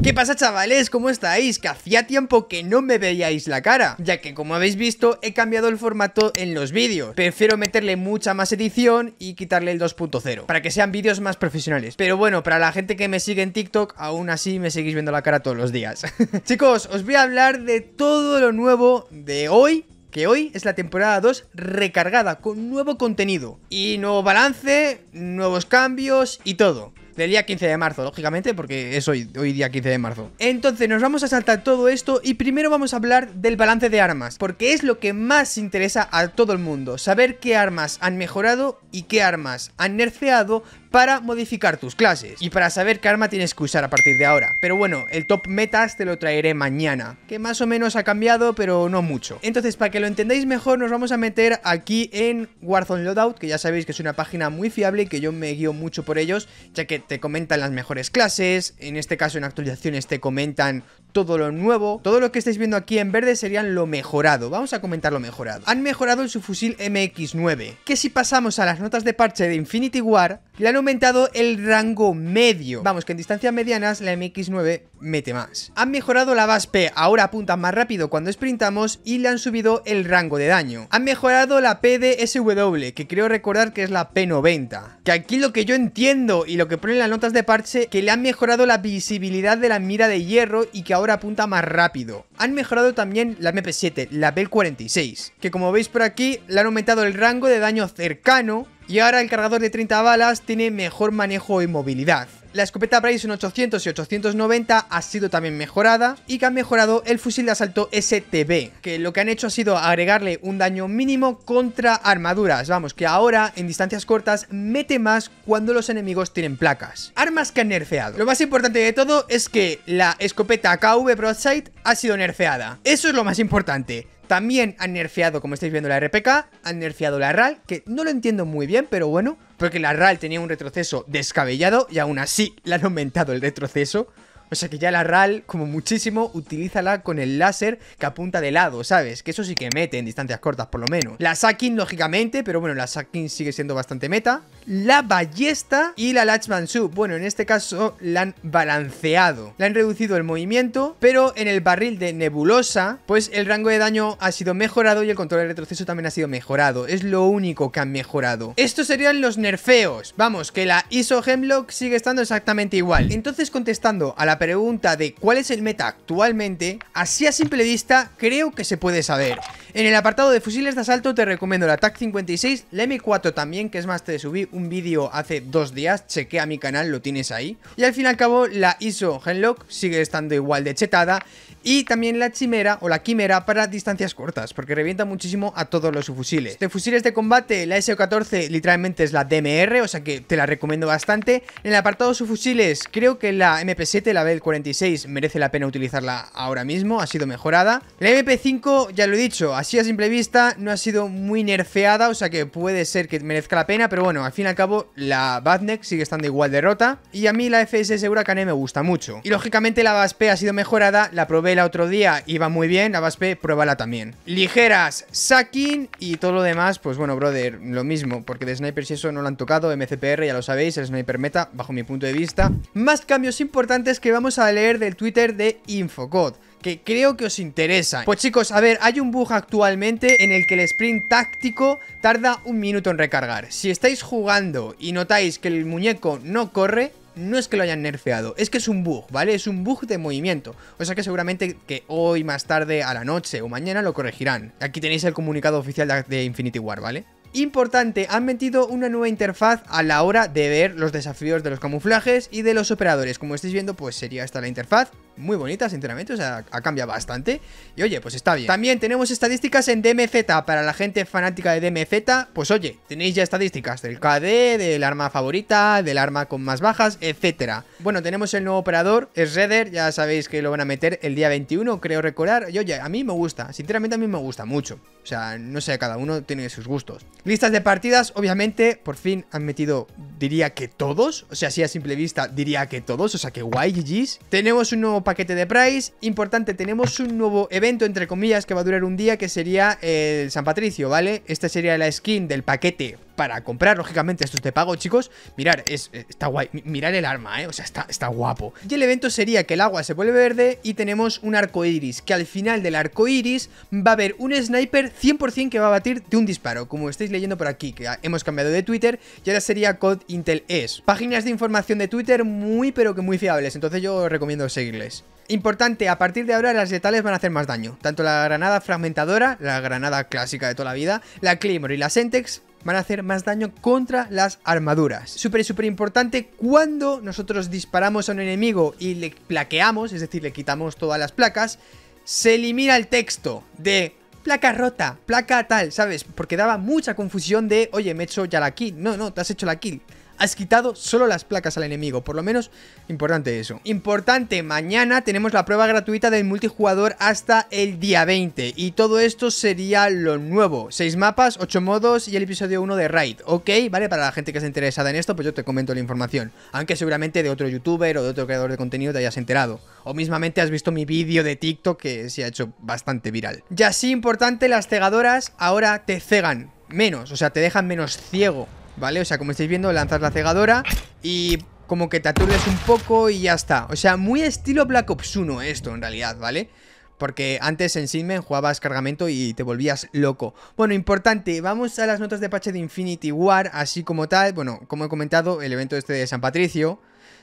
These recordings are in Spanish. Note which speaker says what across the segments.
Speaker 1: ¿Qué pasa chavales? ¿Cómo estáis? Que hacía tiempo que no me veíais la cara Ya que como habéis visto he cambiado el formato en los vídeos. Prefiero meterle mucha más edición y quitarle el 2.0 Para que sean vídeos más profesionales. Pero bueno, para la gente que me sigue en TikTok Aún así me seguís viendo la cara todos los días. Chicos, os voy a hablar de todo lo nuevo de hoy que hoy es la temporada 2 recargada con nuevo contenido. Y nuevo balance, nuevos cambios y todo del día 15 de marzo, lógicamente, porque es hoy, hoy día 15 de marzo. Entonces nos vamos a saltar todo esto y primero vamos a hablar del balance de armas, porque es lo que más interesa a todo el mundo, saber qué armas han mejorado y qué armas han nerfeado para modificar tus clases y para saber qué arma tienes que usar a partir de ahora. Pero bueno, el top metas te lo traeré mañana, que más o menos ha cambiado, pero no mucho. Entonces, para que lo entendáis mejor, nos vamos a meter aquí en Warzone Loadout, que ya sabéis que es una página muy fiable y que yo me guío mucho por ellos, ya que te comentan las mejores clases, en este caso en actualizaciones te comentan todo lo nuevo, todo lo que estáis viendo aquí en verde serían lo mejorado, vamos a comentar lo mejorado. Han mejorado el subfusil MX9, que si pasamos a las notas de parche de Infinity War, le han aumentado el rango medio. Vamos, que en distancias medianas la MX9 mete más. Han mejorado la BASP, ahora apunta más rápido cuando sprintamos y le han subido el rango de daño. Han mejorado la PDSW, que creo recordar que es la P90. Que aquí lo que yo entiendo y lo que ponen las notas de parche, que le han mejorado la visibilidad de la mira de hierro y que ahora apunta más rápido. Han mejorado también la MP7, la Bell 46, que como veis por aquí, le han aumentado el rango de daño cercano y ahora el cargador de 30 balas tiene mejor manejo y movilidad. La escopeta Bryson 800 y 890 ha sido también mejorada y que han mejorado el fusil de asalto STB, que lo que han hecho ha sido agregarle un daño mínimo contra armaduras, vamos, que ahora en distancias cortas mete más cuando los enemigos tienen placas. Armas que han nerfeado. Lo más importante de todo es que la escopeta KV Broadside ha sido nerfeada. Eso es lo más importante. También han nerfeado, como estáis viendo, la RPK, han nerfeado la RAL, que no lo entiendo muy bien, pero bueno, porque la RAL tenía un retroceso descabellado y aún así le han aumentado el retroceso. O sea que ya la RAL, como muchísimo, utilízala con el láser que apunta de lado, ¿sabes? Que eso sí que mete en distancias cortas, por lo menos. La Sakin, lógicamente, pero bueno, la Sakin sigue siendo bastante meta. La ballesta y la Latchman Sub. Bueno, en este caso la han balanceado. Le han reducido el movimiento, pero en el barril de nebulosa, pues el rango de daño ha sido mejorado y el control de retroceso también ha sido mejorado. Es lo único que han mejorado. Estos serían los nerfeos. Vamos, que la ISO Hemlock sigue estando exactamente igual. Entonces, contestando a la pregunta de cuál es el meta actualmente, así a simple vista creo que se puede saber. En el apartado de fusiles de asalto te recomiendo la TAC 56, la M4 también, que es más, te subí un vídeo hace dos días, chequea mi canal, lo tienes ahí. Y al fin y al cabo la ISO Genlock sigue estando igual de chetada y también la chimera o la quimera para distancias cortas, porque revienta muchísimo a todos los fusiles. De fusiles de combate, la SO14 literalmente es la DMR, o sea que te la recomiendo bastante. En el apartado de subfusiles, creo que la MP7, la Bell 46, merece la pena utilizarla ahora mismo, ha sido mejorada. La MP5, ya lo he dicho, así a simple vista, no ha sido muy nerfeada, o sea que puede ser que merezca la pena, pero bueno, al fin y al cabo, la Badneck sigue estando igual de rota. Y a mí la FSS Huracán me gusta mucho. Y lógicamente la BASP ha sido mejorada, la probé el otro día, iba muy bien, la BASP, pruébala también. Ligeras, Sakin y todo lo demás, pues bueno, brother, lo mismo, porque de snipers y eso no lo han tocado, MCPR, ya lo sabéis, el sniper meta, bajo mi punto de vista. Más cambios importantes que vamos a leer del Twitter de Infocode que creo que os interesa. Pues chicos, a ver, hay un bug actualmente en el que el sprint táctico tarda un minuto en recargar. Si estáis jugando y notáis que el muñeco no corre, no es que lo hayan nerfeado, es que es un bug, ¿vale? Es un bug de movimiento. O sea que seguramente que hoy, más tarde, a la noche o mañana lo corregirán. Aquí tenéis el comunicado oficial de Infinity War, ¿vale? Importante, han metido una nueva interfaz a la hora de ver los desafíos de los camuflajes y de los operadores. Como estáis viendo, pues sería esta la interfaz. Muy bonita, sinceramente, o sea, ha cambiado bastante. Y oye, pues está bien. También tenemos estadísticas en DMZ para la gente fanática de DMZ. Pues oye, tenéis ya estadísticas del KD, del arma favorita, del arma con más bajas, etcétera. Bueno, tenemos el nuevo operador, es Redder, ya sabéis que lo van a meter el día 21, creo recordar. Y oye, a mí me gusta, sinceramente a mí me gusta mucho. O sea, no sé, cada uno tiene sus gustos. Listas de partidas, obviamente, por fin han metido, diría que todos. O sea, si a simple vista, diría que todos. O sea, que guay, GG's. Tenemos un nuevo paquete de price. Importante, tenemos un nuevo evento, entre comillas, que va a durar un día, que sería el San Patricio, ¿vale? Esta sería la skin del paquete para comprar, lógicamente, estos de pago, chicos. Mirar, es, está guay. Mirar el arma, ¿eh? O sea, está, está guapo. Y el evento sería que el agua se vuelve verde y tenemos un arco iris. Que al final del arco iris va a haber un sniper 100% que va a batir de un disparo. Como estáis leyendo por aquí, que hemos cambiado de Twitter y ahora sería Code Intel S. Páginas de información de Twitter muy, pero que muy fiables. Entonces yo recomiendo seguirles. Importante, a partir de ahora las letales van a hacer más daño. Tanto la granada fragmentadora, la granada clásica de toda la vida, la Claymore y la Sentex van a hacer más daño contra las armaduras. Súper, súper importante cuando nosotros disparamos a un enemigo y le plaqueamos, es decir, le quitamos todas las placas, se elimina el texto de placa rota, placa tal, ¿sabes? Porque daba mucha confusión de, oye, me he hecho ya la kill. No, no, te has hecho la kill has quitado solo las placas al enemigo. Por lo menos, importante eso. Importante, mañana tenemos la prueba gratuita del multijugador hasta el día 20. Y todo esto sería lo nuevo. 6 mapas, 8 modos y el episodio 1 de Raid. ¿Ok? ¿Vale? Para la gente que esté interesada en esto, pues yo te comento la información. Aunque seguramente de otro youtuber o de otro creador de contenido te hayas enterado. O mismamente has visto mi vídeo de TikTok que se ha hecho bastante viral. Ya sí, importante, las cegadoras ahora te cegan menos, o sea, te dejan menos ciego ¿vale? O sea, como estáis viendo, lanzas la cegadora y como que te aturdes un poco y ya está. O sea, muy estilo Black Ops 1 esto en realidad, ¿vale? Porque antes en Sinmen jugabas cargamento y te volvías loco. Bueno, importante, vamos a las notas de patch de Infinity War, así como tal. Bueno, como he comentado, el evento este de San Patricio.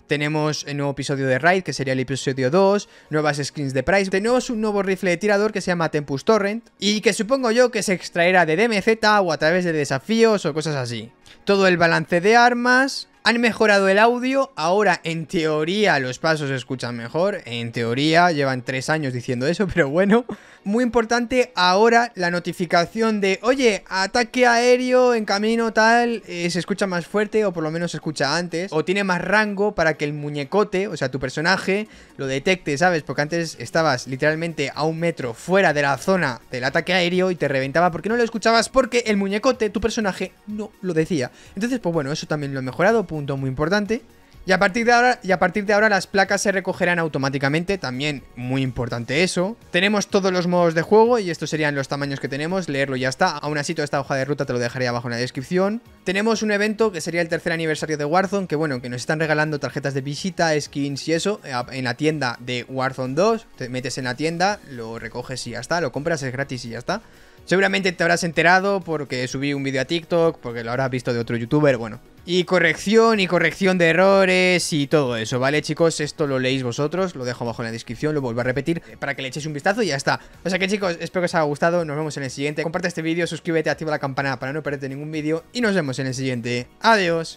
Speaker 1: Tenemos el nuevo episodio de Raid, que sería el episodio 2, nuevas skins de Price. Tenemos un nuevo rifle de tirador que se llama Tempus Torrent y que supongo yo que se extraerá de DMZ o a través de desafíos o cosas así todo el balance de armas, han mejorado el audio, ahora en teoría los pasos se escuchan mejor, en teoría llevan tres años diciendo eso, pero bueno. Muy importante ahora la notificación de, oye, ataque aéreo en camino tal, eh, se escucha más fuerte o por lo menos se escucha antes, o tiene más rango para que el muñecote, o sea, tu personaje, lo detecte, ¿sabes? Porque antes estabas literalmente a un metro fuera de la zona del ataque aéreo y te reventaba porque no lo escuchabas porque el muñecote, tu personaje, no lo decía. Entonces, pues bueno, eso también lo he mejorado punto muy importante. Y a, partir de ahora, y a partir de ahora las placas se recogerán automáticamente, también muy importante eso. Tenemos todos los modos de juego y estos serían los tamaños que tenemos, leerlo y ya está. Aún así toda esta hoja de ruta te lo dejaré abajo en la descripción. Tenemos un evento que sería el tercer aniversario de Warzone, que bueno, que nos están regalando tarjetas de visita, skins y eso, eh, en la tienda de Warzone 2. Te metes en la tienda, lo recoges y ya está, lo compras, es gratis y ya está. Seguramente te habrás enterado porque subí un vídeo a TikTok, porque lo habrás visto de otro youtuber, bueno. Y corrección y corrección de errores y todo eso, ¿vale chicos? Esto lo leéis vosotros, lo dejo abajo en la descripción, lo vuelvo a repetir para que le echéis un vistazo y ya está. O sea que chicos, espero que os haya gustado, nos vemos en el siguiente. Comparte este vídeo, suscríbete, activa la campana para no perderte ningún vídeo y nos vemos en el siguiente. Adiós.